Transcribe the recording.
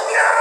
Hallelujah!